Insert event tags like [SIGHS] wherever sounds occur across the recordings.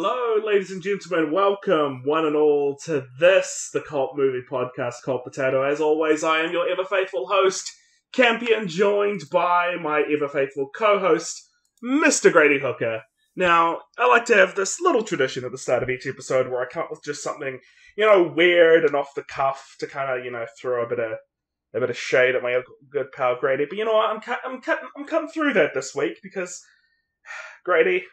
Hello, ladies and gentlemen. Welcome, one and all, to this, the Cult Movie Podcast, Cult Potato. As always, I am your ever faithful host, Campion, joined by my ever faithful co host, Mr. Grady Hooker. Now, I like to have this little tradition at the start of each episode where I come up with just something, you know, weird and off the cuff to kind of, you know, throw a bit of a bit of shade at my good pal Grady. But you know what? I'm cu- I'm cutting I'm cutting through that this week because [SIGHS] Grady,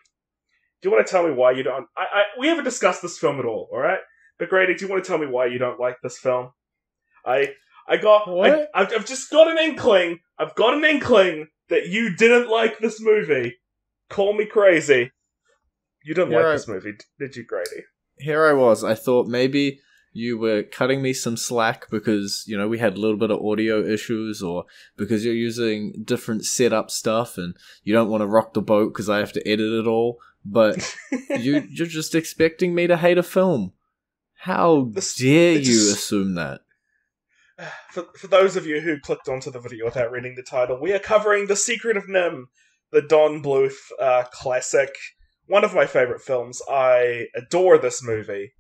do you want to tell me why you don't? I, I we haven't discussed this film at all, all right? But Grady, do you want to tell me why you don't like this film? I I got What? I, I've, I've just got an inkling. I've got an inkling that you didn't like this movie. Call me crazy. You didn't You're like right. this movie, did you, Grady? Here I was. I thought maybe you were cutting me some slack because, you know, we had a little bit of audio issues or because you're using different setup stuff and you don't want to rock the boat because I have to edit it all. But [LAUGHS] you, you're just expecting me to hate a film. How This- dare it's you just- assume that? [SIGHS] For, for those of you who clicked onto the video without reading the title, we are covering The Secret of NIMH, the Don Bluth uh, classic. One of my favorite films. I adore this movie,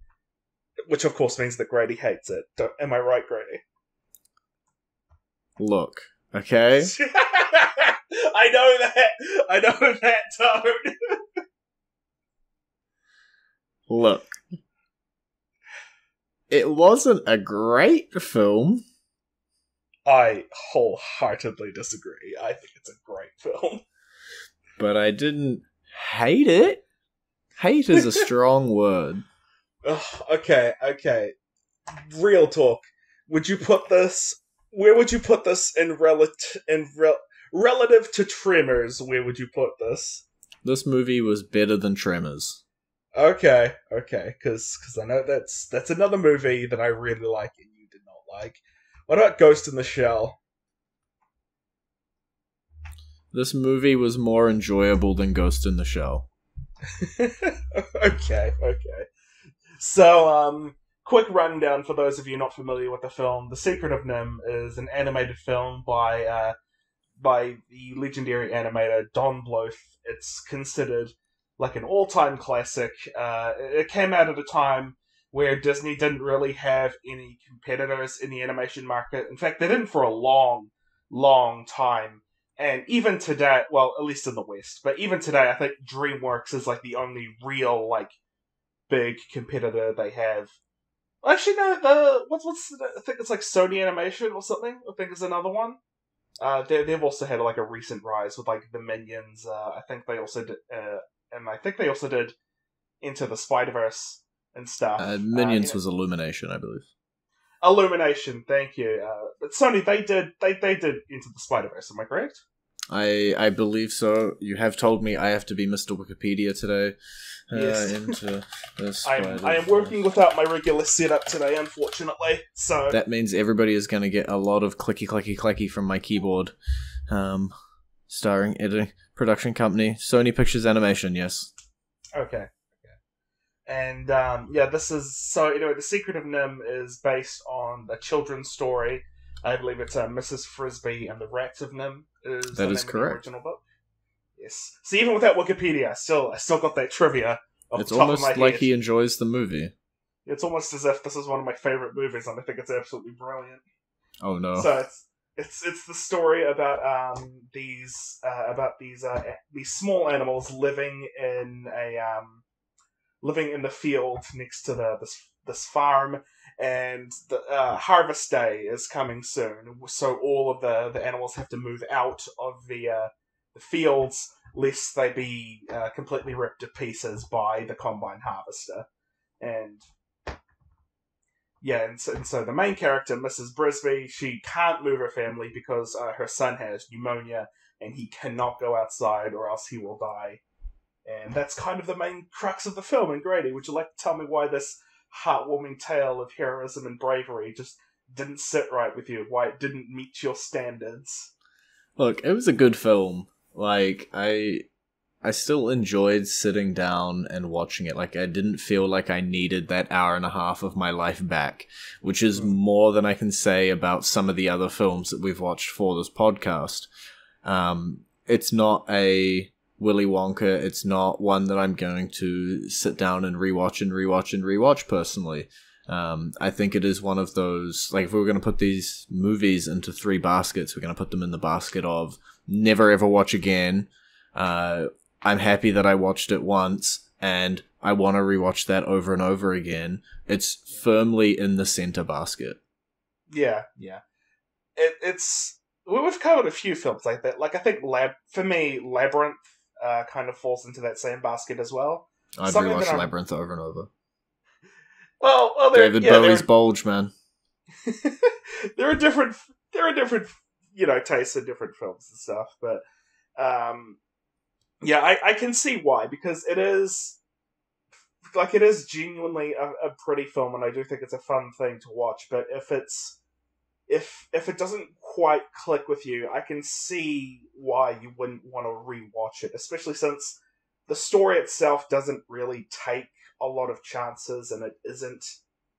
which of course means that Grady hates it. Don't, am I right, Grady? Look, okay? [LAUGHS] I know that. I know that tone. [LAUGHS] Look. It wasn't a great film. I wholeheartedly disagree. I think it's a great film. but I didn't hate it. Hate is a [LAUGHS] strong word. Ugh, okay, okay. Real talk. Would you put this? Where would you put this in relative in rel- relative to Tremors? Where would you put this? This movie was better than Tremors. Okay, okay, because because I know that's that's another movie that I really like and you did not like. What about Ghost in the Shell? This movie was more enjoyable than Ghost in the Shell. [LAUGHS] okay, okay. So, um, quick rundown for those of you not familiar with the film. The Secret of NIMH is an animated film by uh, by the legendary animator Don Bluth. It's considered like an all-time classic. Uh, it came out at a time where Disney didn't really have any competitors in the animation market. In fact, they didn't for a long, long time. And even today, well, at least in the West, but even today, I think DreamWorks is like the only real like big competitor they have. Actually, no. The what's what's the, I think it's like Sony Animation or something. I think is another one. Uh, they they've also had like a recent rise with like the Minions. Uh, I think they also did, uh, and I think they also did Into the Spider Verse and stuff. Uh, Uh, Minions know- was Illumination, I believe. Illumination. Thank you. Uh, but Sony they did they they did Into the Spider Verse. Am I correct? I I believe so. You have told me I have to be Mr. Wikipedia today. Uh, Yes. into [LAUGHS] the I am I am working without my regular setup today, unfortunately. So That means everybody is going to get a lot of clicky clicky clicky from my keyboard. Um, starring editing production company Sony Pictures Animation. Yes. Okay. Okay. And um, yeah, this is so. Anyway, the Secret of NIMH is based on a children's story. I believe it's uh, Mrs. Frisby and the Rats of NIMH. Is That is name of the correct. original book. Yes. So even without Wikipedia, I still I still got that trivia. It's the top almost of my like head. he enjoys the movie. It's almost as if this is one of my favorite movies, and I think it's absolutely brilliant. Oh no. So it's it's it's the story about um these uh, about these uh these small animals living in a um living in the field next to the this this farm. And the uh, harvest day is coming soon. So all of the the animals have to move out of the uh the fields lest they be uh, completely ripped to pieces by the combine harvester. And yeah, and so, and so the main character, Mrs. Brisby, she can't move her family because uh, her son has pneumonia and he cannot go outside or else he will die. And that's kind of the main crux of the film. And Grady, would you like to tell me why this heartwarming tale of heroism and bravery just didn't sit right with you? Why it didn't meet your standards? Look, it was a good film. Like I I still enjoyed sitting down and watching it. Like I didn't feel like I needed that hour and a half of my life back, which is Mm. more than I can say about some of the other films that we've watched for this podcast. Um, it's not a Willy Wonka. It's not one that I'm going to sit down and rewatch and rewatch and rewatch personally. Um, I think it is one of those like if we were going to put these movies into three baskets, we're going to put them in the basket of never ever watch again. Uh, I'm happy that I watched it once and I want to rewatch that over and over again. It's firmly in the center basket. Yeah, yeah. It, it's we've covered a few films like that. Like I think Lab for me, Labyrinth uh, kind of falls into that same basket as well. I'd Something rewatch Labyrinth over and over. Well, well, there, David yeah, Bowie's Bulge, man. [LAUGHS] there are different, there are different, you know, tastes in different films and stuff. But um, yeah, I, I can see why because it is like it is genuinely a, a pretty film, and I do think it's a fun thing to watch. But if it's if if it doesn't quite click with you, I can see why you wouldn't want to rewatch it, especially since the story itself doesn't really take a lot of chances, and it isn't,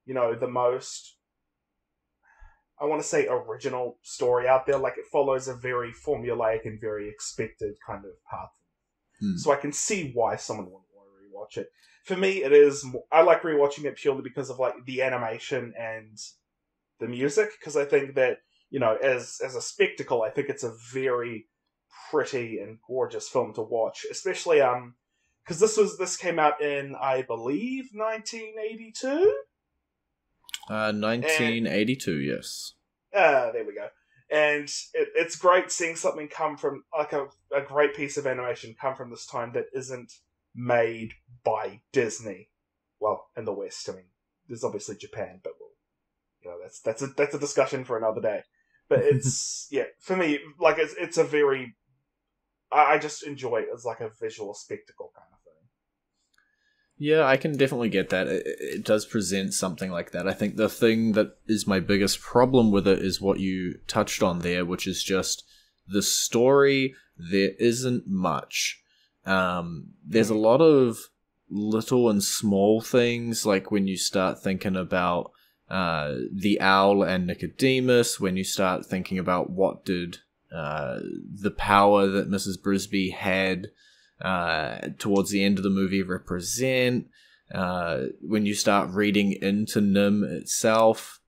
you know, the most I want to say original story out there. Like it follows a very formulaic and very expected kind of path. Hmm. So I can see why someone would want to rewatch it. For me, it is. I like rewatching it purely because of like the animation and the music. Because I think that you know, as as a spectacle, I think it's a very pretty and gorgeous film to watch. Especially um, because this was this came out in I believe 1982. Uh, 1982, yes. Ah, there we go. And it, it's great seeing something come from like a, a great piece of animation come from this time that isn't made by Disney. Well, in the West, I mean, there's obviously Japan, but we'll, you know, that's that's a that's a discussion for another day. But [LAUGHS] it's yeah, for me, like it's it's a very, I, I just enjoy it as like a visual spectacle kind of. Yeah, I can definitely get that. It, it does present something like that. I think the thing that is my biggest problem with it is what you touched on there, which is just the story. There isn't much. Um, there's a lot of little and small things, like when you start thinking about uh, the owl and Nicodemus, when you start thinking about what did uh, the power that Mrs. Brisby had uh, towards the end of the movie represent. Uh, when you start reading into NIMH itself,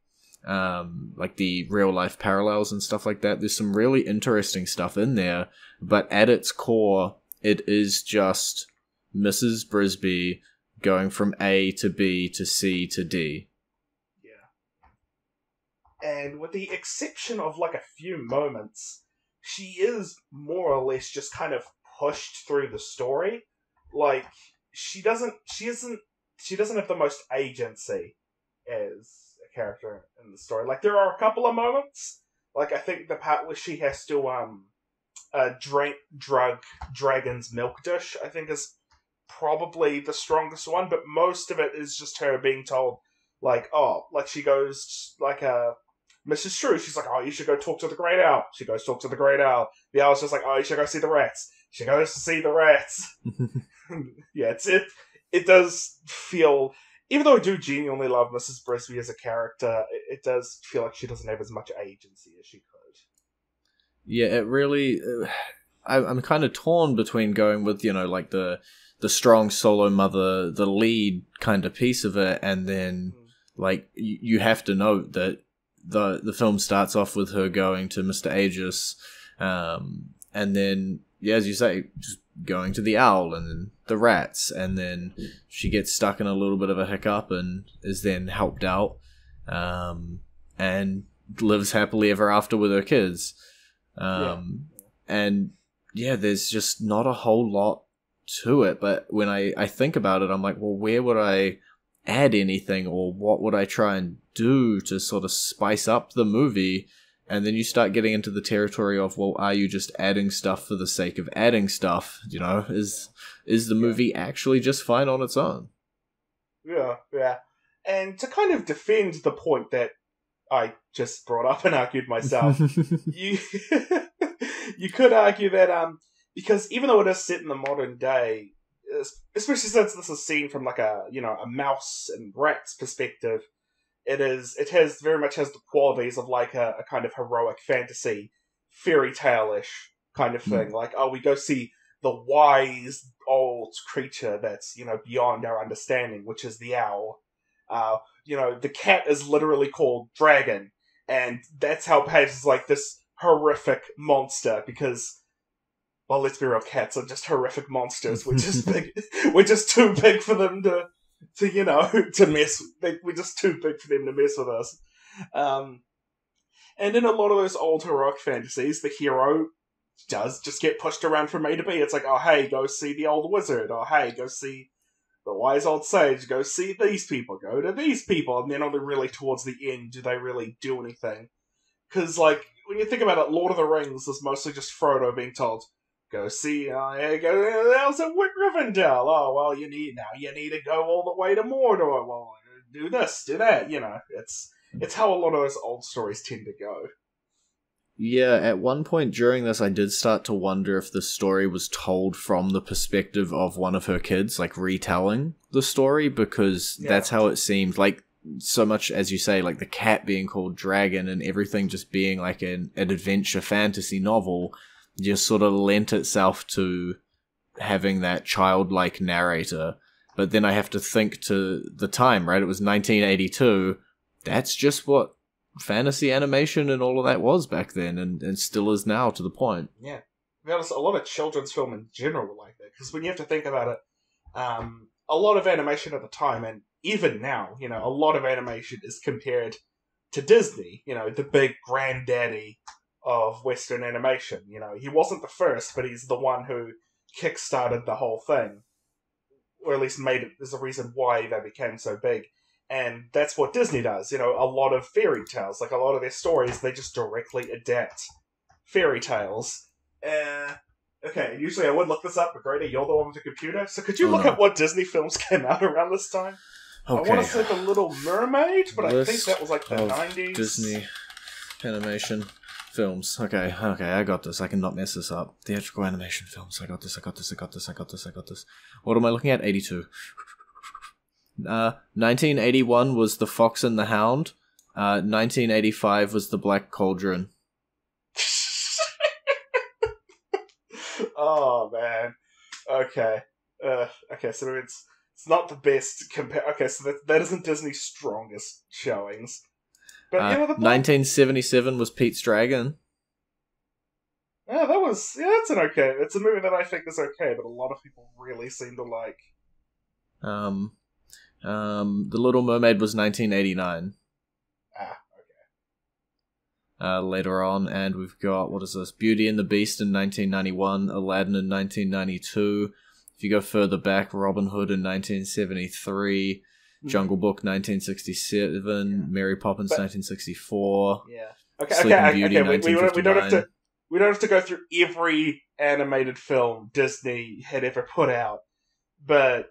um, like the real life parallels and stuff like that, there's some really interesting stuff in there. But at its core, it is just Mrs. Brisby going from A to B to C to D. Yeah. And with the exception of like a few moments, she is more or less just kind of pushed through the story. Like she doesn't she isn't she doesn't have the most agency as a character in the story. Like there are a couple of moments. Like I think the part where she has to um uh drink drug dragon's milk dish, I think is probably the strongest one, but most of it is just her being told like, oh, like she goes like uh Mrs. True, she's like, oh, you should go talk to the great owl. She goes talk to the great owl. The owl's just like, oh, you should go see the rats. She goes to see the rats. [LAUGHS] yeah, it's it. It does feel, even though I do genuinely love Mrs. Brisby as a character, it, it does feel like she doesn't have as much agency as she could. Yeah, it really. Uh, I, I'm kind of torn between going with you know like the the strong solo mother, the lead kind of piece of it, and then like you, you have to note that the the film starts off with her going to Mister Ages, um, and then yeah, as you say, just going to the owl and then the rats, and then she gets stuck in a little bit of a hiccup and is then helped out, um, and lives happily ever after with her kids. Um, and yeah, there's just not a whole lot to it. But when I, I think about it, I'm like, well, where would I add anything or what would I try and do to sort of spice up the movie? And then you start getting into the territory of, well, are you just adding stuff for the sake of adding stuff? You know, is is the movie actually just fine on its own? Yeah, yeah. And to kind of defend the point that I just brought up and argued myself, [LAUGHS] you [LAUGHS] you could argue that um because even though it is set in the modern day, especially since this is seen from like a you know a mouse and rats perspective, it is it has very much has the qualities of like a, a kind of heroic fantasy, fairy tale ish kind of thing. Like oh, we go see the wise old creature that's you know beyond our understanding, which is the owl. Uh, you know, the cat is literally called Dragon, and that's how Page is like this horrific monster because, well, let's be real, cats are just horrific monsters. We're just [LAUGHS] big. We're just too big for them to, to you know, [LAUGHS] to mess. We're just too big for them to mess with us. Um, and in a lot of those old heroic fantasies, the hero does just get pushed around from A to B. It's like, oh, hey, go see the old wizard. Or, hey, go see the wise old sage. Go see these people. Go to these people. And then only really towards the end do they really do anything. Because, like, when you think about it, Lord of the Rings is mostly just Frodo being told, go see, uh, go, there's a Rivendell. Oh, well, you need, now you need to go all the way to Mordor. Well, do this, do that. You know, it's, it's how a lot of those old stories tend to go. Yeah, at one point during this, I did start to wonder if the story was told from the perspective of one of her kids, like retelling the story, because yeah. that's how it seemed. Like, so much as you say, like the cat being called Dragon and everything just being like an, an adventure fantasy novel, just sort of lent itself to having that childlike narrator. But then I have to think to the time, right? It was 1982. That's just what fantasy animation and all of that was back then, and, and still is now to the point. Yeah, to honest, a lot of children's film in general were like that because when you have to think about it, um, a lot of animation at the time, and even now, you know, a lot of animation is compared to Disney. You know, the big granddaddy of Western animation. You know, he wasn't the first, but he's the one who kickstarted the whole thing, or at least made it. There's a reason why they became so big and that's what Disney does. You know, a lot of fairy tales, like a lot of their stories, they just directly adapt fairy tales. Uh, okay, usually I would look this up, but Grady, you're the one with the computer, so could you oh, look no. up what Disney films came out around this time? Okay. I want to say The Little Mermaid, but List I think that was like the 90s. Disney animation films. Okay, okay, I got this. I cannot mess this up. Theatrical animation films. I got this, I got this, I got this, I got this, I got this. What am I looking at? 82. Uh, 1981 was The Fox and the Hound. Uh, 1985 was The Black Cauldron. [LAUGHS] oh man. Okay. Uh, okay, so it's it's not the best compare. Okay, so that that isn't Disney's strongest showings. But uh, you know, the 1977 was Pete's Dragon. Yeah, that was yeah, that's an okay. It's a movie that I think is okay, but a lot of people really seem to like. Um, um, The Little Mermaid was 1989. Ah, okay. Uh, later on, and we've got what is this? Beauty and the Beast in 1991, Aladdin in 1992. If you go further back, Robin Hood in 1973, mm. Jungle Book 1967, yeah. Mary Poppins but, 1964. Yeah. Okay. Sleeping okay. Beauty, okay. We, we, we don't have to. We don't have to go through every animated film Disney had ever put out, but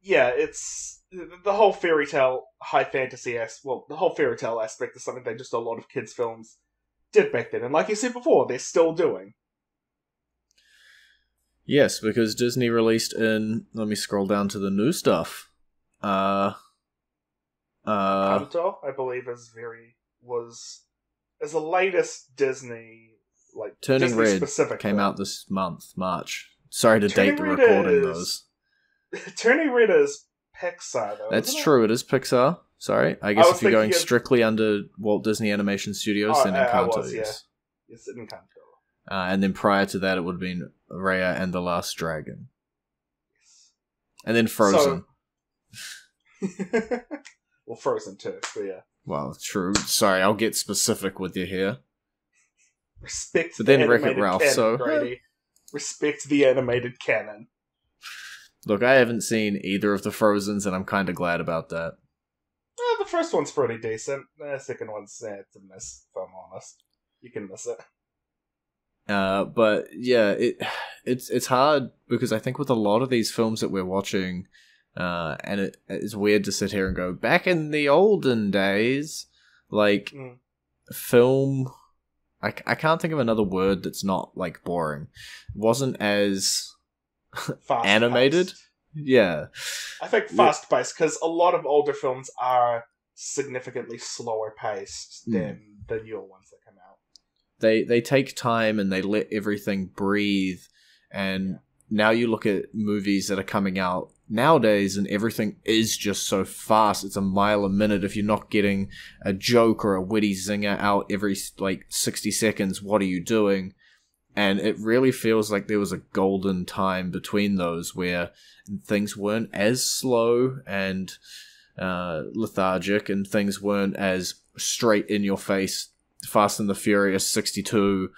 yeah, it's the whole fairy tale high fantasy as well the whole fairy tale aspect is something that just a lot of kids films did back then and like you said before they're still doing yes because disney released in let me scroll down to the new stuff uh uh Encanto, i believe is very was is the latest disney like turning disney red specific came out this month march sorry to turning date the recording is, those [LAUGHS] turning red is Pixar, though. That's true. It? it is Pixar. Sorry, I guess I if you're going of... strictly under Walt Disney Animation Studios, oh, then Encanto. Was, yeah. Yes, Encanto. Uh, and then prior to that, it would have been Raya and the Last Dragon. And then Frozen. So... [LAUGHS] well, Frozen too, but yeah. Well, true. Sorry, I'll get specific with you here. Respect. But then Wreck It Ralph. Canon, so Grady. respect the animated canon. Look, I haven't seen either of the Frozens, and I'm kind of glad about that. The first one's pretty decent. The second one's eh, it's a miss, if I'm honest. You can miss it. Uh, but yeah, it [SIGHS] it's it's hard because I think with a lot of these films that we're watching, uh, and it, it's weird to sit here and go back in the olden days, like mm. film. I, I can't think of another word that's not like boring. It wasn't as fast animated. Yeah, I think fast paced because a lot of older films are significantly slower paced mm. than the newer ones that come out. They they take time and they let everything breathe, and now you look at movies that are coming out nowadays and everything is just so fast it's a mile a minute if you're not getting a joke or a witty zinger out every like 60 seconds what are you doing and it really feels like there was a golden time between those where things weren't as slow and uh, lethargic and things weren't as straight in your face fast and the furious 62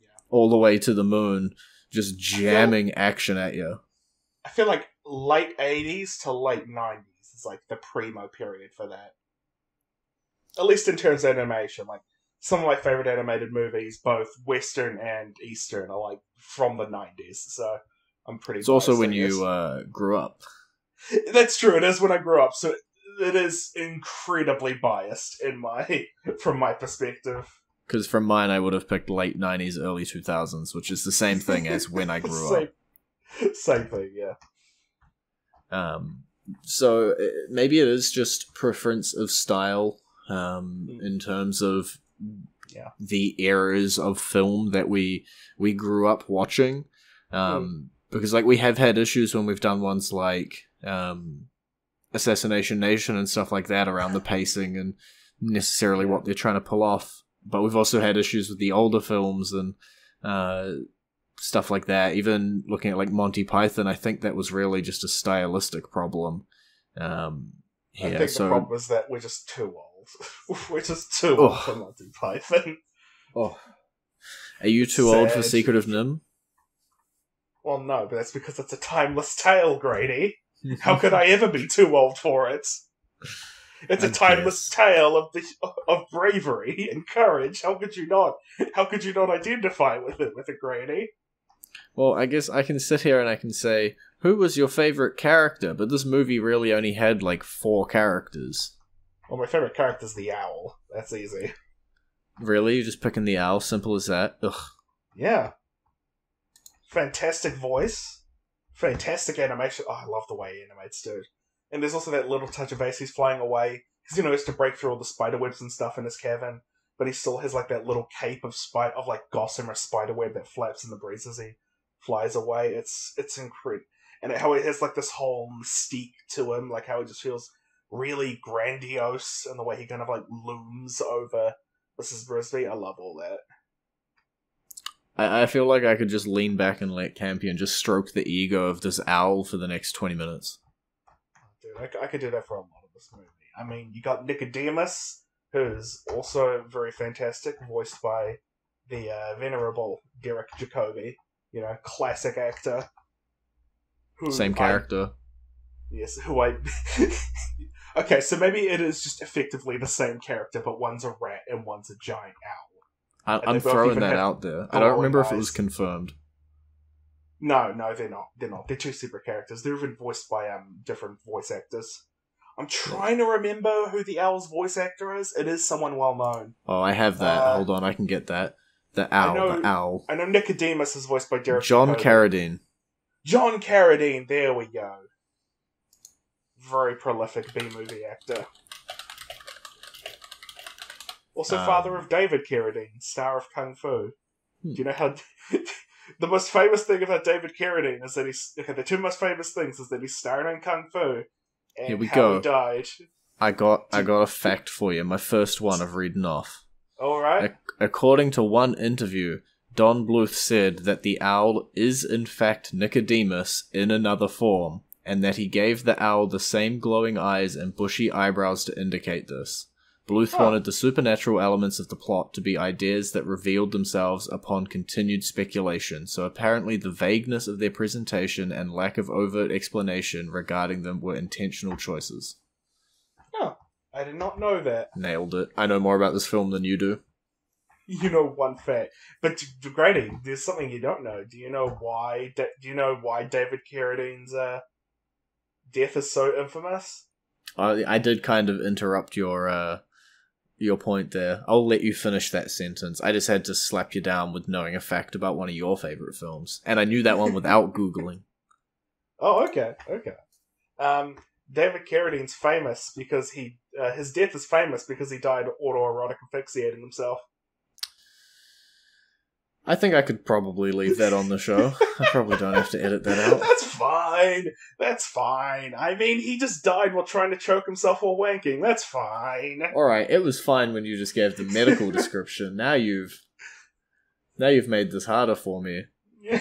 Yeah. all the way to the moon just jamming action at you I feel like late eighties to late nineties is like the primo period for that. At least in terms of animation, like some of my favorite animated movies, both Western and Eastern, are like from the nineties. So I'm pretty. it's also when you uh, grew up [LAUGHS] That's true. It is when I grew up, so it is incredibly biased in my [LAUGHS] from my perspective. because from mine i would have picked late 90s early 2000s which is the same thing as when i [LAUGHS] grew up same, Same thing, yeah. Um, so uh, maybe it is just preference of style um, Mm. in terms of Yeah. the eras of film that we we grew up watching. Um, Because like we have had issues when we've done ones like um, Assassination Nation and stuff like that around the [LAUGHS] pacing and necessarily what they're trying to pull off. But we've also had issues with the older films and uh, stuff like that. Even looking at like Monty Python, I think that was really just a stylistic problem. Um, I yeah, think so the problem is that we're just too old. [LAUGHS] we're just too old for Monty Python. oh. are you too old for Secret of NIMH? Well, no, but that's because it's a timeless tale, Grady. [LAUGHS] How could I ever be too old for it? It's a I timeless guess. tale of the of bravery and courage. How could you not? How could you not identify with it, with it, Grady? Well, I guess I can sit here and I can say, who was your favorite character? But this movie really only had like four characters. Well, my favorite character is the owl. That's easy. Really? You're just picking the owl? Simple as that? Ugh. Yeah. Fantastic voice. Fantastic animation. Oh, I love the way he animates, dude. And there's also that little touch of ace he's flying away. Because, you know, he has to break through all the spider webs and stuff in his cavern. But he still has, like, that little cape of spider of, like, gossamer spider web that flaps in the breeze as he flies away. It's it's incredible. And how it has, like, this whole mystique to him. Like, how he just feels really grandiose and the way he kind of, like, looms over Mrs. Brisby. I love all that. I, I feel like I could just lean back and let Campion just stroke the ego of this owl for the next 20 minutes. Dude, I, I could do that for a lot of this movie. I mean, you got Nicodemus, who's also very fantastic, voiced by the uh, venerable Derek Jacobi. You know, classic actor. Same I- character. yes, who I. [LAUGHS] okay, so maybe it is just effectively the same character, but one's a rat and one's a giant owl. I, I'm throwing that out there. I don't remember if it was confirmed. No, no, they're not. They're not. They're two separate characters. They're even voiced by um different voice actors. I'm trying to remember who the owl's voice actor is. It is someone well known. Oh, I have that. Uh, Hold on, I can get that. The owl, know- the owl. I know Nicodemus is voiced by Derek. John Jacobi. Carradine. John Carradine. There we go. Very prolific B movie actor. Also, Um, father of David Carradine, star of Kung Fu. Hmm. Do you know how? [LAUGHS] the most famous thing about David Carradine is that he's okay. The two most famous things is that he starred in Kung Fu, and Here we how go. he died. I got I got a fact for you. My first one of reading off. All right. Ac- according to one interview, Don Bluth said that the owl is in fact Nicodemus in another form, and that he gave the owl the same glowing eyes and bushy eyebrows to indicate this. Bluth Huh. wanted the supernatural elements of the plot to be ideas that revealed themselves upon continued speculation, so apparently the vagueness of their presentation and lack of overt explanation regarding them were intentional choices. I did not know that. Nailed it. I know more about this film than you do. [LAUGHS] You know one fact, but Grady, there's something you don't know. Do you know why? Da- do you know why David Carradine's uh, death is so infamous? I, I did kind of interrupt your uh, your point there. I'll let you finish that sentence. I just had to slap you down with knowing a fact about one of your favorite films, and I knew that one without [LAUGHS] googling. Oh, okay, okay. Um, David Carradine's famous because he uh, his death is famous because he died autoerotic asphyxiating himself. I think I could probably leave that on the show. I probably don't have to edit that out. [LAUGHS] That's fine. That's fine. I mean, he just died while trying to choke himself while wanking. That's fine. All right, it was fine when you just gave the medical description. Now you've now you've made this harder for me. [LAUGHS]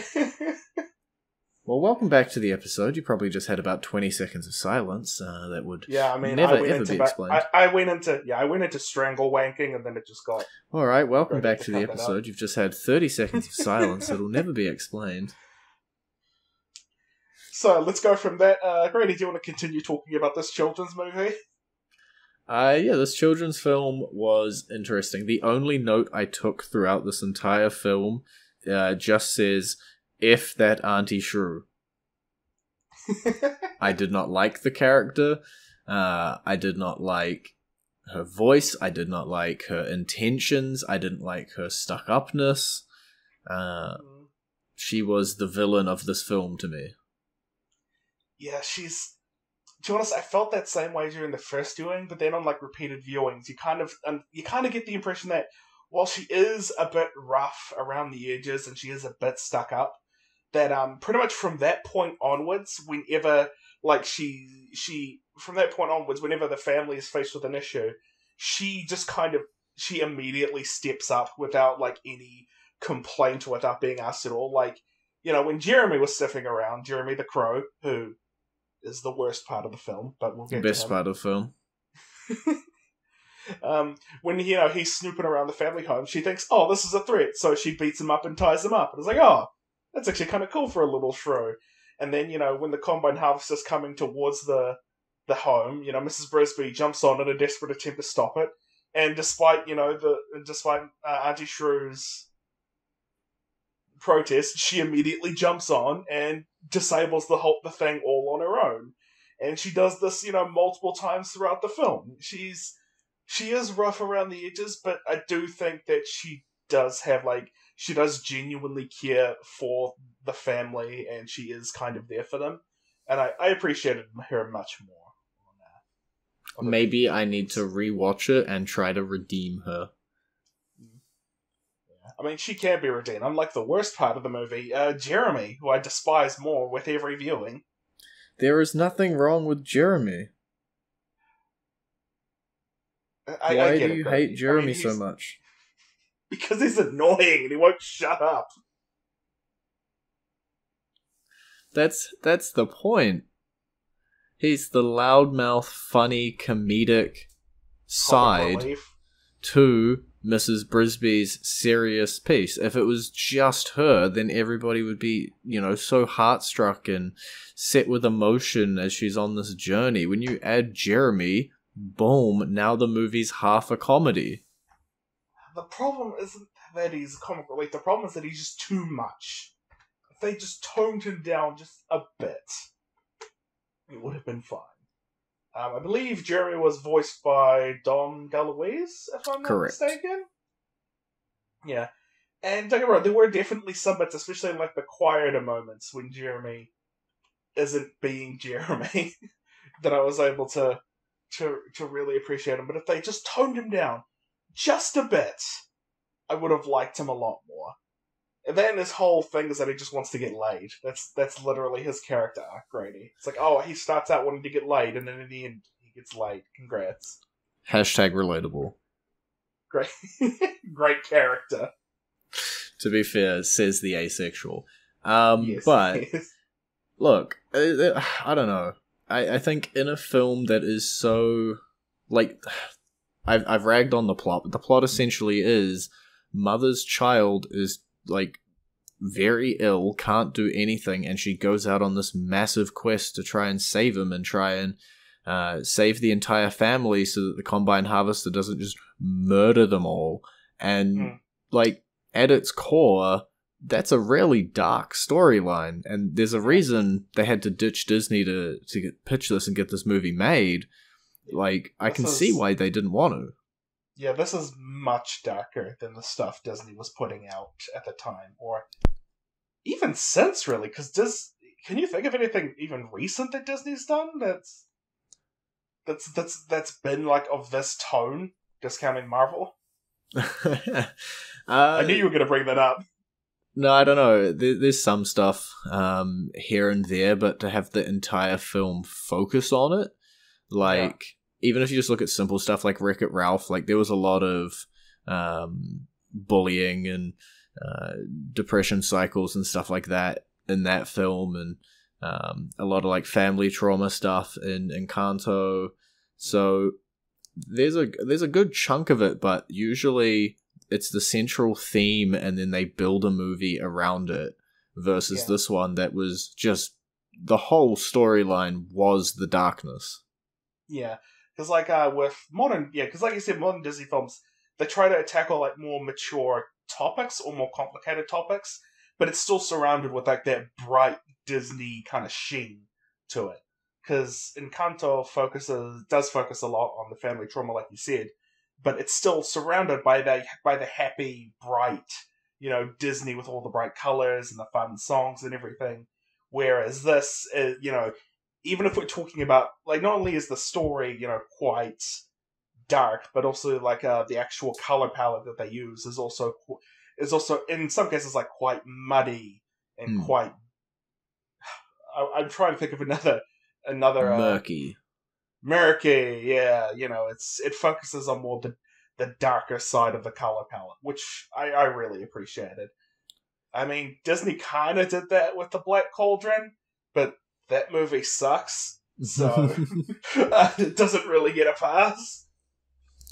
Well, welcome back to the episode. You probably just had about twenty seconds of silence. Uh, that would yeah, I mean, never I went ever into be ba- explained. I, I went into yeah, I went into strangle wanking, and then it just got. All right, welcome back to to the cut that out. episode. You've just had thirty seconds of silence that'll never be [LAUGHS] explained. So let's go from that. Uh, Grady, do you want to continue talking about this children's movie? Uh, yeah, this children's film was interesting. The only note I took throughout this entire film uh, just says, if that Auntie Shrew. [LAUGHS] I did not like the character. Uh, I did not like her voice. I did not like her intentions. I didn't like her stuck upness. Uh, she was the villain of this film to me. yeah, she's. To be honest, I felt that same way during the first viewing, but then on like repeated viewings, you kind of um, you kind of get the impression that while she is a bit rough around the edges and she is a bit stuck up, that um pretty much from that point onwards, whenever like she she from that point onwards, whenever the family is faced with an issue, she just kind of she immediately steps up without like any complaint or without being asked at all. Like you know when Jeremy was sniffing around, Jeremy the Crow, who is the worst part of the film, but we'll get Best to part of the film. [LAUGHS] Um, when you know he's snooping around the family home, she thinks, "Oh, this is a threat," so she beats him up and ties him up. And it's like, "Oh, that's actually kind of cool for a little shrew." And then you know when the combine harvester's coming towards the the home, you know Mrs. Brisby jumps on in a desperate attempt to stop it, and despite you know the despite uh, Auntie Shrew's protest, she immediately jumps on and disables the whole the thing all on her own. And she does this, you know, multiple times throughout the film. She's she is rough around the edges, but I do think that she does have like she does genuinely care for the family, and she is kind of there for them. And I, I appreciated her much more. On Maybe I need to rewatch it and try to redeem her. I mean, she can be redeemed. Unlike the worst part of the movie, uh, Jeremy, who I despise more with every viewing. There is nothing wrong with Jeremy. I, Why I do you hate I Jeremy mean, so much? [LAUGHS] Because he's annoying and he won't shut up. That's that's the point. He's the loudmouth, funny, comedic side to Mrs. Brisby's serious piece. If it was just her, then everybody would be, you know, so heartstruck and set with emotion as she's on this journey. When you add Jeremy, boom, now the movie's half a comedy. The problem isn't that he's comic relief. The problem is that he's just too much. If they just toned him down just a bit, it would have been fine. Um, I believe Jeremy was voiced by Dom DeLuise, if I'm not mistaken. Yeah. And don't get me wrong, there were definitely some bits, especially in like the quieter moments when Jeremy isn't being [LAUGHS] Jeremy, that I was able to to to really appreciate him. But if they just toned him down just a bit, I would have liked him a lot more. And then his whole thing is that he just wants to get laid. That's that's literally his character arc, Grady. It's like, oh, he starts out wanting to get laid, and then in the end, he gets laid. Congrats. Hashtag relatable. Great, [LAUGHS] great character. To be fair, says the asexual. Um, yes, but yes. look, uh, I don't know. I, I think in a film that is so like I've I've ragged on the plot, but the plot essentially is mother's child is like very ill, can't do anything, and she goes out on this massive quest to try and save him and try and uh, save the entire family so that the combine harvester doesn't just murder them all. And Mm. like at its core, that's a really dark storyline, and there's a reason they had to ditch Disney to to get, pitch this and get this movie made. Like, I This can is- see why they didn't want to. yeah, this is much darker than the stuff Disney was putting out at the time, or even since, really. Because Dis, can you think of anything even recent that Disney's done that's that's that's that's been like of this tone? Discounting Marvel. [LAUGHS] uh, I knew you were going to bring that up. No, I don't know. There, there's some stuff um, here and there, but to have the entire film focus on it, like even if you just look at simple stuff like Wreck It Ralph, like there was a lot of um, bullying and uh, depression cycles and stuff like that in that film, and um, a lot of like family trauma stuff in Encanto. So there's a there's a good chunk of it, but usually it's the central theme, and then they build a movie around it. Versus Yeah. this one that was just the whole storyline was the darkness. Yeah, because like uh, with modern, yeah, because like you said, modern Disney films they try to tackle like more mature topics or more complicated topics, but it's still surrounded with like that bright Disney kind of sheen to it. Because Encanto focuses does focus a lot on the family trauma, like you said, but it's still surrounded by the by the happy, bright, you know, Disney with all the bright colors and the fun songs and everything. Whereas this, is, you know, even if we're talking about like not only is the story you know quite dark, but also like uh, the actual color palette that they use is also is also in some cases like quite muddy and Hmm. quite. I, I'm trying to think of another another uh, Murky. murky. Yeah, you know, it's it focuses on more the the darker side of the color palette, which I, I really appreciated. I mean, Disney kind of did that with the Black Cauldron, but that movie sucks, so [LAUGHS] [LAUGHS] it doesn't really get a pass.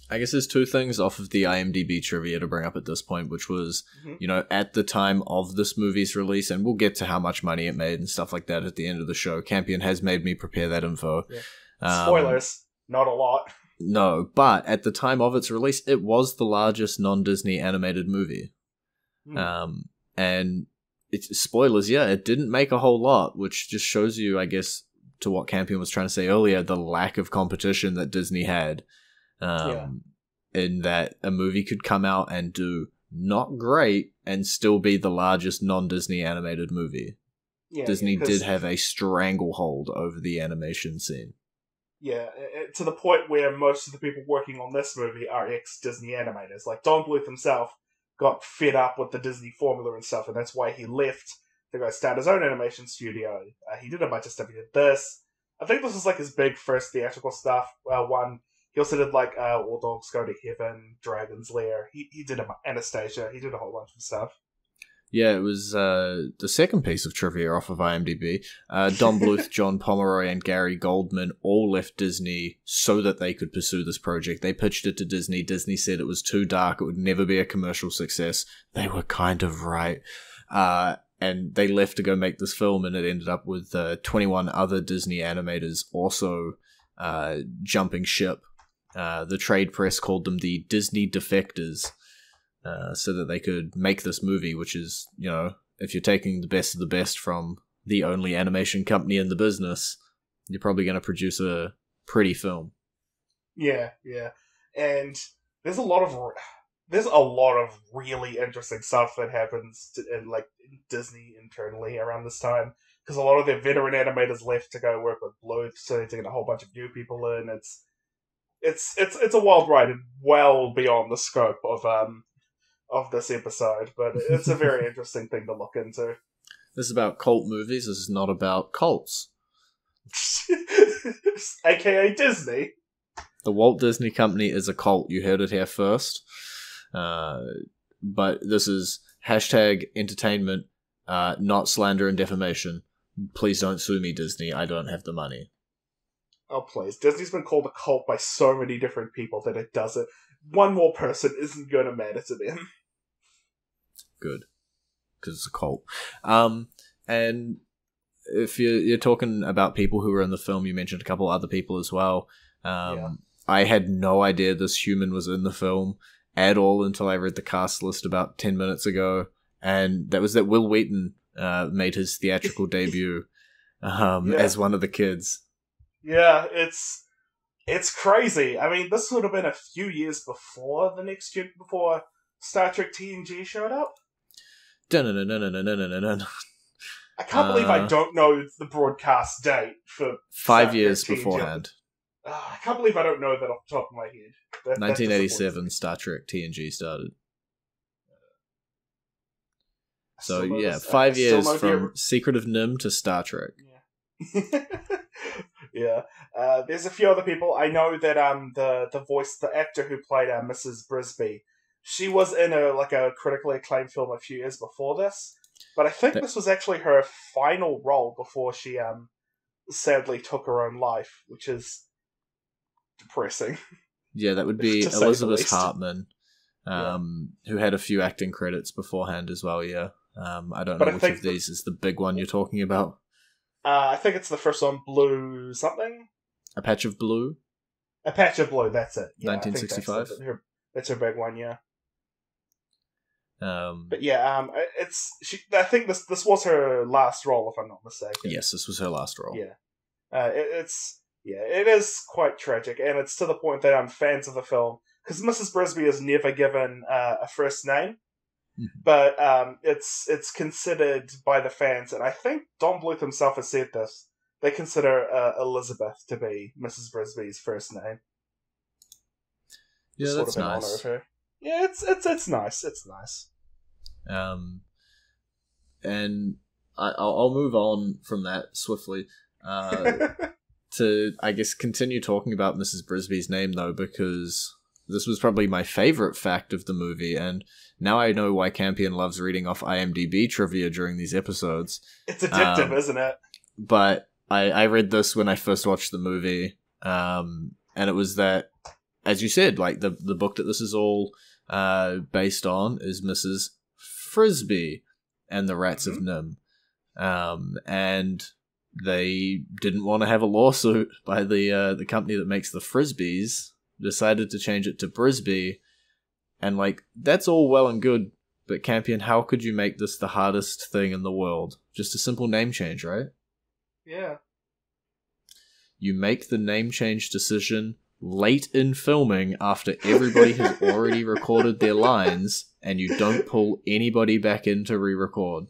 I guess there's two things off of the IMDb trivia to bring up at this point, which was, Mhm. you know, at the time of this movie's release, and we'll get to how much money it made and stuff like that at the end of the show. Campion has made me prepare that info. Yeah. Um, Spoilers, not a lot. no, but at the time of its release, it was the largest non-Disney animated movie. Hmm. Um, and it's spoilers, yeah, it didn't make a whole lot, which just shows you, I guess, to what Campion was trying to say earlier, the lack of competition that Disney had. Um, in that a movie could come out and do not great and still be the largest non-Disney animated movie. yeah, Disney yeah, did have a stranglehold over the animation scene. Yeah, to the point where most of the people working on this movie are ex Disney animators. Like Don Bluth himself got fed up with the Disney formula and stuff, and that's why he left to go start his own animation studio. Uh, he did a bunch of stuff. He did this. I think this was like his big first theatrical stuff. Uh, one. He also did like uh, All Dogs Go to Heaven, Dragon's Lair. He he did a, Anastasia. He did a whole bunch of stuff. Yeah, it was uh, the second piece of trivia off of IMDb. Uh, Don [LAUGHS] Bluth, John Pomeroy, and Gary Goldman all left Disney so that they could pursue this project. They pitched it to Disney. Disney said it was too dark. It would never be a commercial success. They were kind of right. Uh, and they left to go make this film, and it ended up with uh, 21 other Disney animators also uh, jumping ship. Uh, the trade press called them the Disney defectors uh, so that they could make this movie, which is, you know, if you're taking the best of the best from the only animation company in the business, you're probably going to produce a pretty film. Yeah, yeah, and there's a lot of there's a lot of really interesting stuff that happens to, in like Disney internally around this time because a lot of their veteran animators left to go work with Bluth, so they get a whole bunch of new people in. It's it's it's it's a wild ride and well beyond the scope of um of this episode, but it's a very [LAUGHS] interesting thing to look into. This is about cult movies. This is not about cults. [LAUGHS] AKA Disney. The Walt Disney Company is a cult. You heard it here first. Uh, but this is hashtag entertainment, uh, not slander and defamation. Please don't sue me, Disney. I don't have the money. Oh please! Disney's been called a cult by so many different people that it doesn't. One more person isn't going to matter to them. Good because it's a cult. Um, and if you're, you're talking about people who were in the film, you mentioned a couple other people as well. Um, Yeah. I had no idea this human was in the film at all until I read the cast list about 10 minutes ago. And that was that Wil Wheaton uh, made his theatrical [LAUGHS] debut um, Yeah. as one of the kids. Yeah, it's it's crazy. I mean, this would have been a few years before the next year before Star Trek TNG showed up. Dun-dun-dun-dun-dun-dun-dun-dun. I can't believe I Uh. don't know the broadcast date for. Five years beforehand. Ah, I can't believe I don't know that off the top of my head. That- that 1987, Star Trek TNG started. So yeah, uh, five still years from hero- Secret of NIMH to Star Trek. Yeah. yeah. Uh, there's a few other people. I know that um the the voice the actor who played uh, Mrs. Brisby, she was in a like a critically acclaimed film a few years before this. But I think That- this was actually her final role before she um sadly took her own life, which is depressing. Yeah, that would [LAUGHS] be the Elizabeth. Hartman, um, who had a few acting credits beforehand as well. Yeah, um, I don't But know I which of the- these is the big one you're talking about. Uh, I think it's the first one, Blue something. A Patch of Blue. A Patch of Blue, that's it. Yeah, 1965? That's, that's her big one, yeah. Um, But yeah, um, it's she. I think this this was her last role, if I'm not mistaken. yes, this was her last role. Yeah. Uh, it, it's yeah, it is quite tragic, and it's to the point that I'm fans of the film because Mrs. Brisby is never given uh, a first name, Mhm. but um, it's it's considered by the fans, and I think Don Bluth himself has said this. They consider uh, Elizabeth to be Mrs. Brisby's first name. Yeah, sort that's of in honor nice. Yeah, it's it's it's nice. It's nice. Um, and I, I'll, I'll move on from that swiftly. Uh, [LAUGHS] to I guess continue talking about Mrs. Brisby's name though, because this was probably my favorite fact of the movie, and now I know why Campion loves reading off IMDb trivia during these episodes. it's addictive, Um, isn't it? But I, I read this when I first watched the movie, um, and it was that, as you said, like the the book that this is all uh, based on is Mrs. Frisby and the Rats of NIMH, um, and they didn't want to have a lawsuit by the uh, the company that makes the frisbees. Decided to change it to Brisby, and like that's all well and good. But Campion, how could you make this the hardest thing in the world? Just a simple name change, right? Yeah. You make the name change decision late in filming after everybody has already recorded their lines, and you don't pull anybody back in to re-record.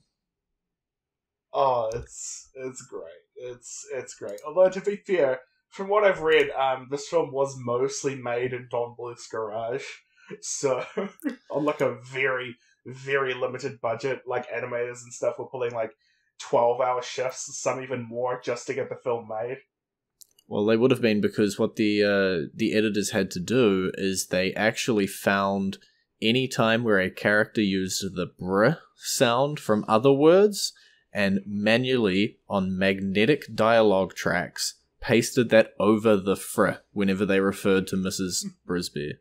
Oh, it's it's great. It's it's great. Although to be fair, from what I've read, um, this film was mostly made in Don Bluth's garage, so [LAUGHS] on like a very very limited budget, like animators and stuff were pulling like twelve hour shifts, some even more, just to get the film made. Well, they would have been because what the uh, the editors had to do is they actually found any time where a character used the br sound from other words and manually on magnetic dialogue tracks pasted that over the fr whenever they referred to Mrs. [LAUGHS] Brisby.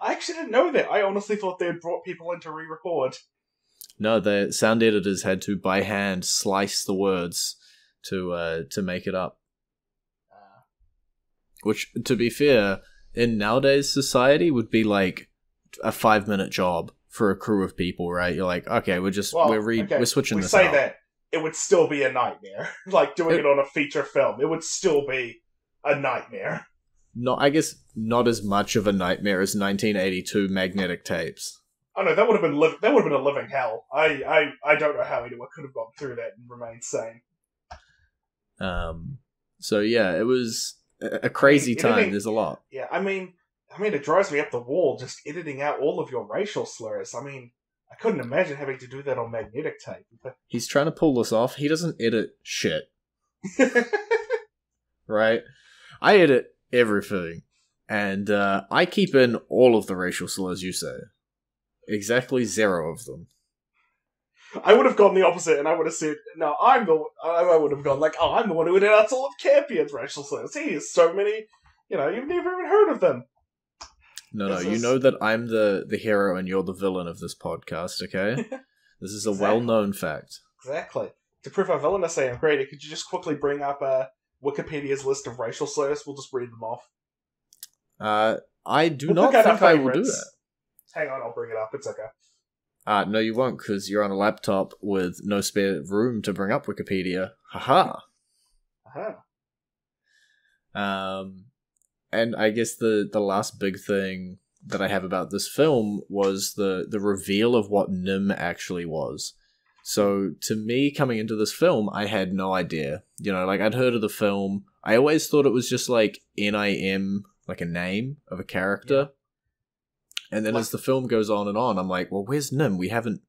I actually didn't know that. I honestly thought they had brought people in to re-record. No, the sound editors had to by hand slice the words to uh, to make it up. Which, to be fair, in nowadays society would be like a five minute job for a crew of people, right? You're like, okay, we're just well, we're re- okay, we're switching we this say out. that it would still be a nightmare. [LAUGHS] like doing It- it on a feature film, it would still be a nightmare. Not, I guess, not as much of a nightmare as 1982 magnetic tapes. Oh no, that would have been li- that would have been a living hell. I, I I don't know how anyone could have gone through that and remained sane. Um, so yeah, it was a crazy it time. There's a lot. Yeah, I mean, I mean, it drives me up the wall just editing out all of your racial slurs. I mean, I couldn't imagine having to do that on magnetic tape. [LAUGHS] He's trying to pull this off. He doesn't edit shit. [LAUGHS] right? I edit everything, and uh, I keep in all of the racial slurs you say. Exactly zero of them. I would have gone the opposite, and I would have said, "No, I'm the." I I would have gone like, "Oh, I'm the one who edits all of Campion's racial slurs." He has so many. You know, you've never even heard of them. No, no, This you is- know that I'm the the hero and you're the villain of this podcast. Okay, [LAUGHS] this is a Exactly. well known fact. Exactly. To prove how villainous I am, Grady, could you just quickly bring up uh, Wikipedia's list of racial slurs? We'll just read them off. Uh, I do We'll not think I will do that. Hang on, I'll bring it up. It's okay. Uh, no, you won't, because you're on a laptop with no spare room to bring up Wikipedia. Haha. Uh-huh. Um, and I guess the the last big thing that I have about this film was the the reveal of what NIMH actually was. So to me, coming into this film, I had no idea. You know, like I'd heard of the film. I always thought it was just like NIMH, like a name of a character. And then Like- as the film goes on and on, I'm like, well, where's NIMH? We haven't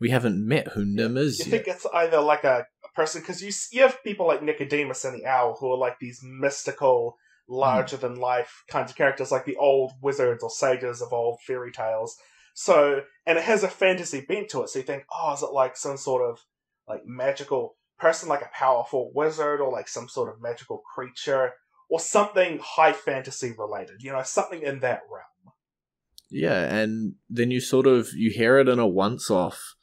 we haven't met who NIMH is You yet. think it's either like a, a person because you you have people like Nicodemus and the Owl who are like these mystical, hmm. larger than life kinds of characters, like the old wizards or sages of old fairy tales. So, and it has a fantasy bent to it. So you think, oh, is it like some sort of like magical person, like a powerful wizard, or like some sort of magical creature, or something high fantasy related? You know, something in that realm. Yeah, and then you sort of you hear it in a once off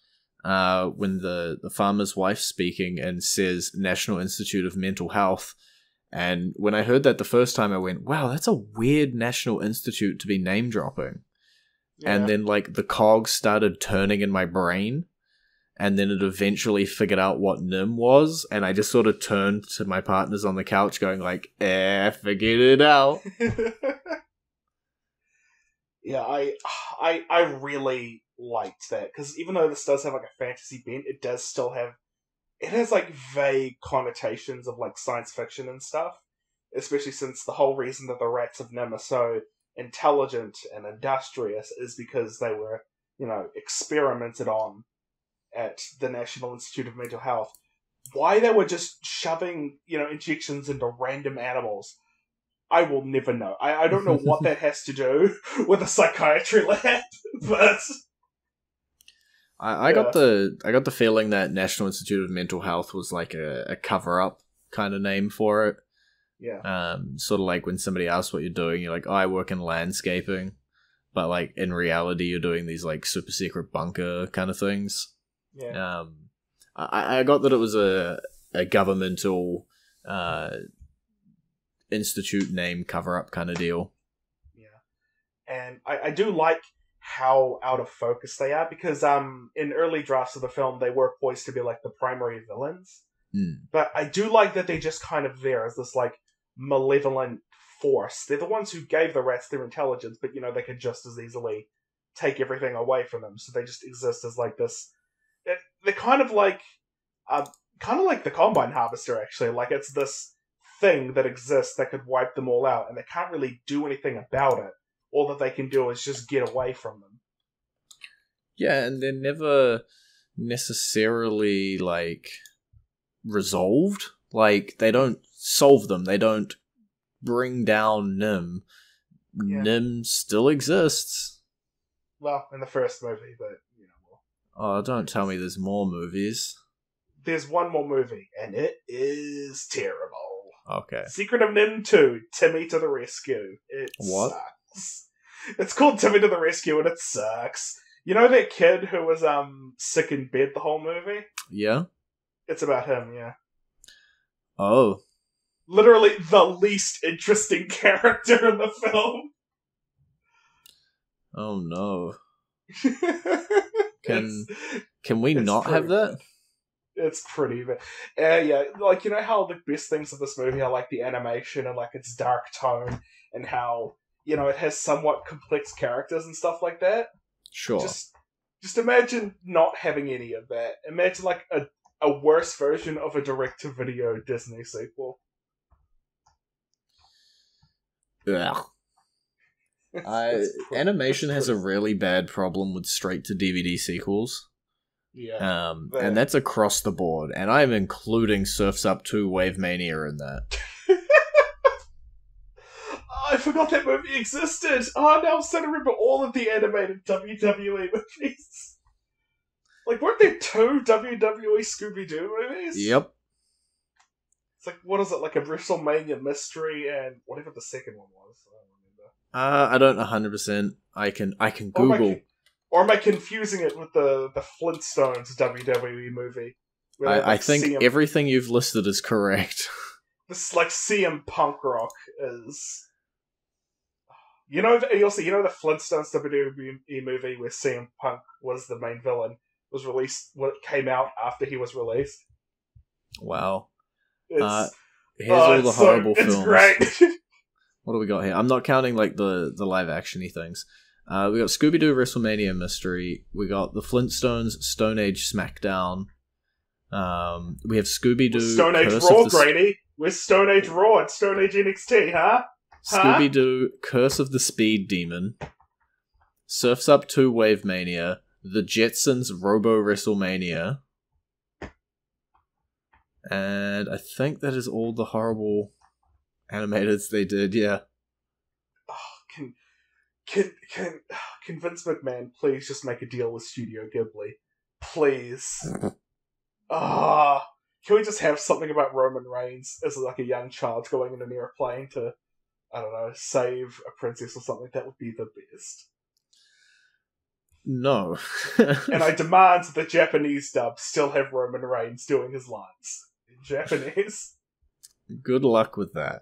uh, when the the farmer's wife speaking and says National Institute of Mental Health. And when I heard that the first time, I went, "Wow, that's a weird National Institute to be name dropping." Yeah. And then like the cogs started turning in my brain, and then it eventually figured out what NIMH was, and I just sort of turned to my partners on the couch, going like, "Eh, figured it out." [LAUGHS] yeah, I, I, I really liked that because even though this does have like a fantasy bent, it does still have, it has like vague connotations of like science fiction and stuff. Especially since the whole reason that the rats of NIMH are so intelligent and industrious is because they were, you know, experimented on at the National Institute of Mental Health. Why they were just shoving, you know, injections into random animals I will never know. I, I don't know [LAUGHS] what that has to do with a psychiatry lab, [LAUGHS] but I, I Yeah. got the I got the feeling that National Institute of Mental Health was like a, a cover up kind of name for it. yeah, Um, sort of like when somebody asks what you're doing, you're like, oh, I work in landscaping, but like in reality, you're doing these like super secret bunker kind of things. yeah, Um, I, I got that it was a a governmental uh institute name cover up kind of deal. yeah. And I, I do like how out of focus they are because um in early drafts of the film they were poised to be like the primary villains, Hmm. but I do like that they just kind of there as this like malevolent force. They're the ones who gave the rats their intelligence, but you know they could just as easily take everything away from them. So they just exist as like this. They're kind of like, um, kind of like the combine harvester. Actually, like it's this thing that exists that could wipe them all out, and they can't really do anything about it. All that they can do is just get away from them. Yeah, and they're never necessarily like resolved. Like they don't solve them. They don't bring down NIMH. Yeah. NIMH still exists. Well, in the first movie, but you know, well, Oh, don't tell me there's more movies. there's one more movie, and it is terrible. Okay. Secret of NIMH 2, Timmy to the Rescue. It What? sucks. It's called Timmy to the Rescue and it sucks. You know that kid who was um sick in bed the whole movie? Yeah. It's about him, yeah. Oh. Literally the least interesting [LAUGHS] character in the film. Oh no. [LAUGHS] Can- It's- Can we not have that? It's pretty but Uh, yeah, like you know how the best things of this movie are like the animation and like its dark tone and how you know it has somewhat complex characters and stuff like that. Sure. Just just imagine not having any of that. Imagine like a a worse version of a direct to video Disney sequel. Ugh. [LAUGHS] It's- I, pr- animation has a really bad problem with straight to DVD sequels. Yeah. Um, There. and that's across the board, and I'm including Surfs Up 2 Wave Mania in that. [LAUGHS] I forgot that movie existed. Oh, now I'm starting to remember all of the animated WWE movies. Like, weren't there two WWE Scooby Doo movies? Yep. It's like, what is it, like a WrestleMania mystery and whatever the second one was? I don't remember. Uh, I don't 100%. I can I can I Google. con- Or am I confusing it with the, the Flintstones WWE movie? They have, I, I think CM everything you've listed is correct. [LAUGHS] this like CM Punk Rock is. You know, you also you know the Flintstones WWE movie where CM Punk was the main villain was released. What came out after he was released. Wow. It's, Uh, Here's oh, all the it's so- horrible it's films. great. [LAUGHS] What do we got here? I'm not counting like the the live actiony things. Uh, we got Scooby Doo WrestleMania Mystery. We got the Flintstones Stone Age SmackDown. Um, we have Scooby Doo Stone Age Curse Raw, the Grady. With Stone Age Raw and Stone Age NXT, huh? Huh? Scooby Doo Curse of the Speed Demon. Surfs Up 2 Wave Mania. The Jetsons Robo WrestleMania. And I think that is all the horrible animators they did, yeah. Oh, can can can [SIGHS] can Vince McMahon please just make a deal with Studio Ghibli? Please. [LAUGHS] Ah, can we just have something about Roman Reigns as like a young child going in an airplane to, I don't know, save a princess or something? That would be the best. No. [LAUGHS] and I demand that the Japanese dub still have Roman Reigns doing his lines in Japanese. Good luck with that.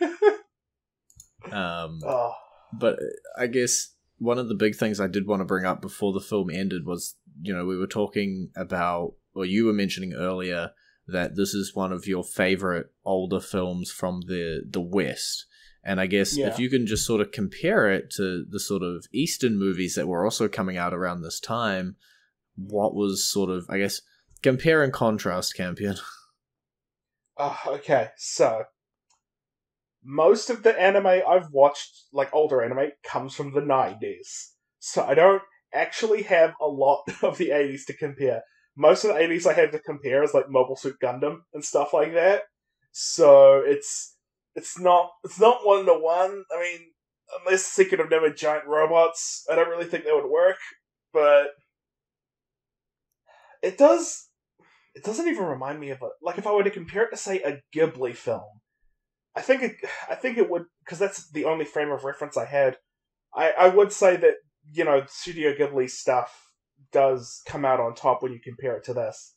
[LAUGHS] um, oh. But I guess one of the big things I did want to bring up before the film ended was, you know, we were talking about, or you were mentioning earlier, that this is one of your favorite older films from the the West. And I guess Yeah. if you can just sort of compare it to the sort of Eastern movies that were also coming out around this time, what was sort of, I guess, compare and contrast, Campion. [LAUGHS] Oh, okay, so most of the anime I've watched, like older anime, comes from the 90s. So I don't actually have a lot [LAUGHS] of the 80s to compare. Most of the 80s I have to compare is like Mobile Suit Gundam and stuff like that. So it's it's not it's not one to one. I mean, unless could have never giant robots, I don't really think that would work. But it does it doesn't even remind me of a like if I were to compare it to say a Ghibli film. I think it, I think it would because that's the only frame of reference I had. I I would say that you know Studio Ghibli stuff does come out on top when you compare it to this,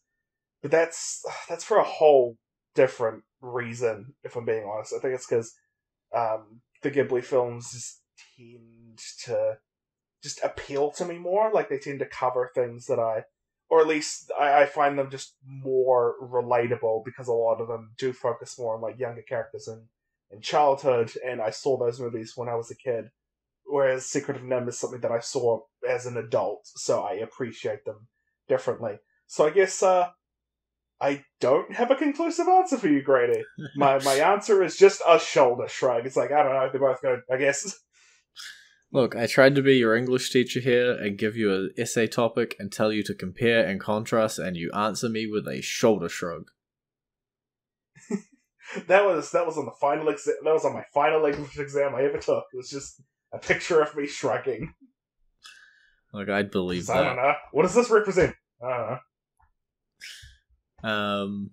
but that's that's for a whole different reason. If I'm being honest, I think it's because um, the Ghibli films just tend to just appeal to me more. Like they tend to cover things that I or at least I, I find them just more relatable because a lot of them do focus more on like younger characters and, in childhood, and I saw those movies when I was a kid. Whereas Secret of NIMH is something that I saw as an adult, so I appreciate them differently. So I guess uh, I don't have a conclusive answer for you, Grady. My my [LAUGHS] answer is just a shoulder shrug. It's like I don't know, they're both good, I guess. Look, I tried to be your English teacher here and give you an essay topic and tell you to compare and contrast, and you answer me with a shoulder shrug. [LAUGHS] that was that was on the final exam. That was on my final English exam I ever took. It was just a picture of me shrugging. Like, I'd believe So I don't that. know. What does this represent? I don't know. Um,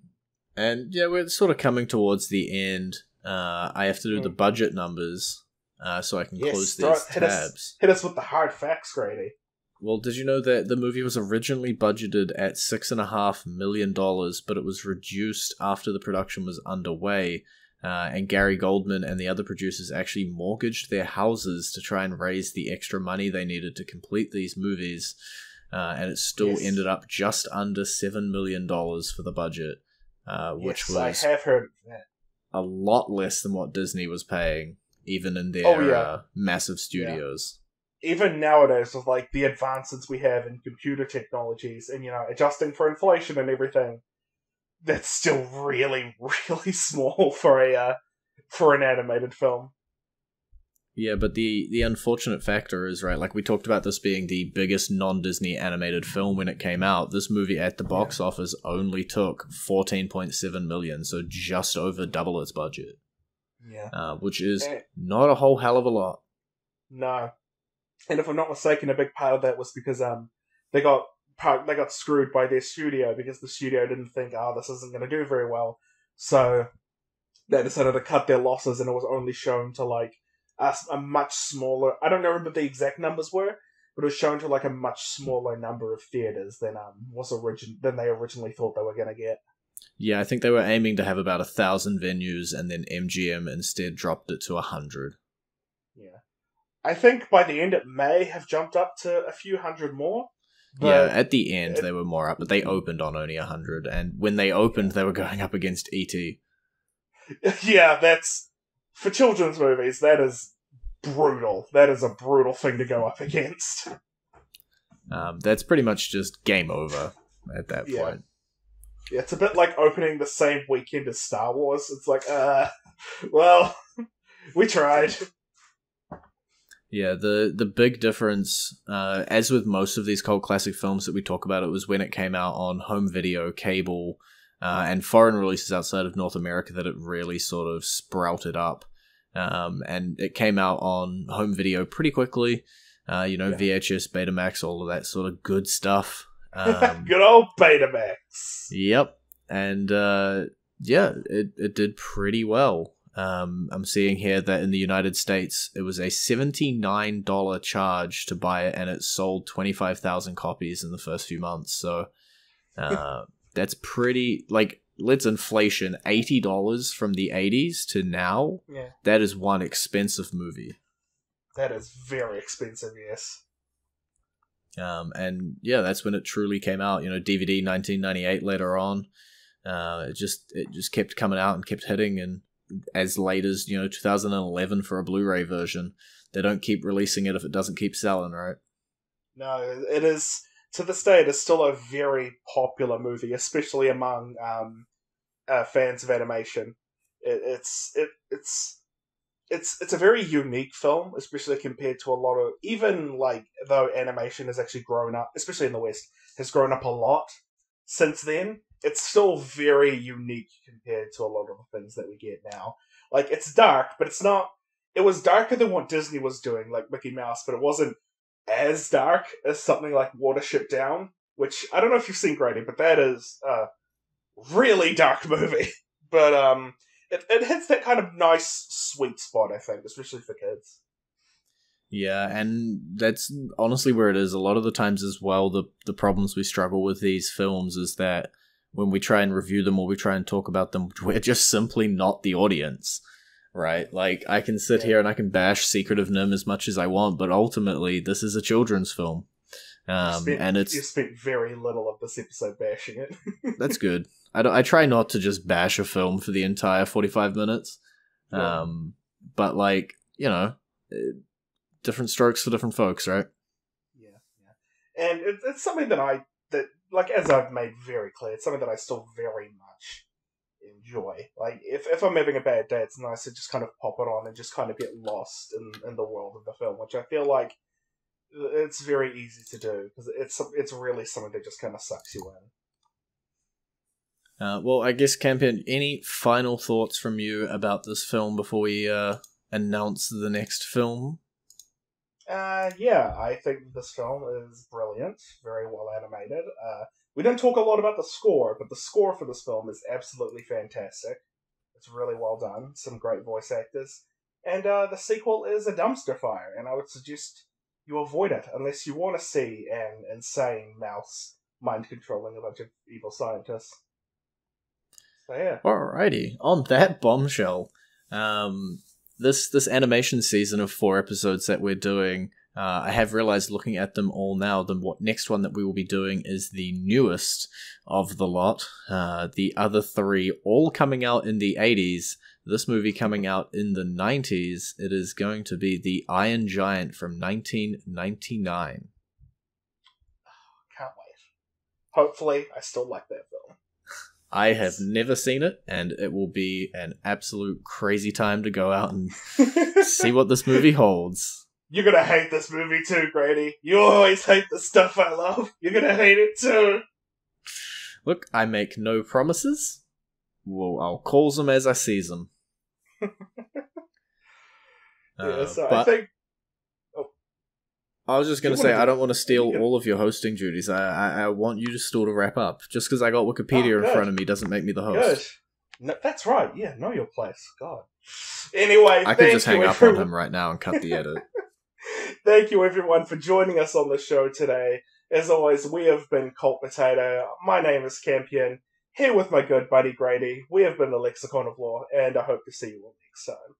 and yeah, we're sort of coming towards the end. Uh, I have to do the Hmm. budget numbers uh, so I can Yes, close throw these it- hit us. tabs. Hit us with the hard facts, Grady. Well, did you know that the movie was originally budgeted at six and a half million dollars, but it was reduced after the production was underway? Uh, and Gary Goldman and the other producers actually mortgaged their houses to try and raise the extra money they needed to complete these movies. Uh, and it still Yes. ended up just under seven million dollars for the budget, uh, which yes, was I have heard that. a lot less than what Disney was paying, even in their Oh, yeah. uh, massive studios. Even nowadays, with like the advances we have in computer technologies, and you know, adjusting for inflation and everything, that's still really, [LAUGHS] really small for a uh, for an animated film. Yeah, but the the unfortunate factor is right. Like we talked about this being the biggest non Disney animated film when it came out. This movie at the box office only took fourteen point seven million, so just over double its budget, Yeah. uh, which is Eh. not a whole hell of a lot. No, and if I'm not mistaken, a big part of that was because um they got part they got screwed by their studio because the studio didn't think oh this isn't going to do very well, so they decided to cut their losses and it was only shown to like a much smaller. I don't know what the exact numbers were, but it was shown to like a much smaller number of theaters than um was origin than they originally thought they were going to get. Yeah, I think they were aiming to have about a thousand venues, and then MGM instead dropped it to a hundred. Yeah, I think by the end it may have jumped up to a few hundred more. yeah, at the end it- they were more up, but they opened on only a hundred, and when they opened, they were going up against ET. [LAUGHS] yeah, that's for children's movies. That is brutal. That is a brutal thing to go up against. Um, that's pretty much just game over at that Yeah. point. Yeah, it's a bit like opening the same weekend as Star Wars. It's like, uh, [LAUGHS] well, [LAUGHS] we tried. Yeah, the the big difference, uh, as with most of these cult classic films that we talk about, it was when it came out on home video, cable, uh, and foreign releases outside of North America that it really sort of sprouted up. Um, and it came out on home video pretty quickly. Uh, you know, yeah. VHS, Betamax, all of that sort of good stuff. Um, [LAUGHS] good old Betamax. Yep, and uh, yeah, it it did pretty well. Um, I'm seeing here that in the United States, it was a $79 charge to buy it, and it sold 25,000 copies in the first few months. So uh, [LAUGHS] that's pretty, like, let's inflation $80 from the 80s to now. Yeah. That is one expensive movie. That is very expensive, yes. Um, and yeah, that's when it truly came out. You know, DVD 1998 later on. Uh, it just it just kept coming out and kept hitting, and as late as you know 2011 for a Blu-ray version. They don't keep releasing it if it doesn't keep selling, right? No, it is to this day. It is still a very popular movie, especially among um, uh, fans of animation. It, it's it, it's it's it's a very unique film, especially compared to a lot of even like though animation has actually grown up, especially in the West, has grown up a lot since then it's still very unique compared to a lot of the things that we get now. Like it's dark, but it's not. It was darker than what Disney was doing, like Mickey Mouse, but it wasn't as dark as something like Watership Down, which I don't know if you've seen Grady, but that is a really dark [LAUGHS] movie. but um, it it hits that kind of nice sweet spot, I think, especially for kids. Yeah, and that's honestly where it is. A lot of the times as well, the the problems we struggle with these films is that when we try and review them or we try and talk about them, [LAUGHS] we're just simply not the audience, right? Like, I can sit here and I can bash Secret of NIMH as much as I want, but ultimately, this is a children's film. Um, spent, and it's you spent very little of this episode bashing it. [LAUGHS] that's good. I don't, I try not to just bash a film for the entire forty five minutes, yeah. um, but like you know, eh, different strokes for different folks, right? Yeah, yeah, and it's, it's something that I that like as I've made very clear, it's something that I still very much enjoy. Like if, if I'm having a bad day, it's nice to just kind of pop it on and just kind of get lost in, in the world of the film, which I feel like it's very easy to do because it's it's really something that just kind of sucks you in. Uh, well, I guess Campion, any final thoughts from you about this film before we uh, announce the next film? Uh, yeah, I think this film is brilliant, very well animated. Uh, we didn't talk a lot about the score, but the score for this film is absolutely fantastic. It's really well done, some great voice actors, and uh, the sequel is a dumpster fire, and I would suggest you avoid it unless you want to see an insane mouse mind controlling a bunch of evil scientists. Yeah. Alrighty, on that [LAUGHS] bombshell, um, this this animation season of four episodes that we're doing, uh, I have realized looking at them all now, the what next one that we will be doing is the newest of the lot. Uh, the other three all coming out in the 80s. This movie coming out in the 90s. It is going to be The Iron Giant from 1999. Can't wait. Hopefully, I still like that film. I have never seen it, and it will be an absolute crazy time to go out and [LAUGHS] see what this movie holds. You're gonna hate this movie too, Grady. You always hate the stuff I love. You're gonna hate it too. Look, I make no promises. Well, I'll call them as I see them. [LAUGHS] yeah, uh, so I think I was just going to say, I don't want to steal all of your hosting duties. I, I, I want you to still to wrap up. Just because I got Wikipedia oh, in front of me doesn't make me the host. Good. No, that's right. Yeah, know your place. God. Anyway, I could just hang up on him right now and cut the edit. [LAUGHS] thank you, everyone, for joining us on the show today. As always, we have been Cult Potato. My name is Campion. Here with my good buddy Grady. We have been the Lexicon of Lore, and I hope to see you all next time.